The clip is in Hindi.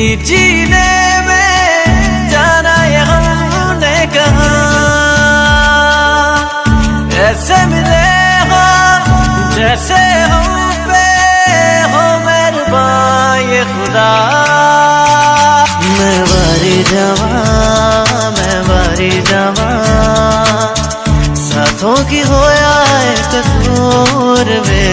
जीने में जाना ये हमने कहा। ऐसे मिले हो, जैसे हम पे हो मेहरबान ये खुदा। मैं बारी जवा मैं बारी जवा साथों की होया कसूर में।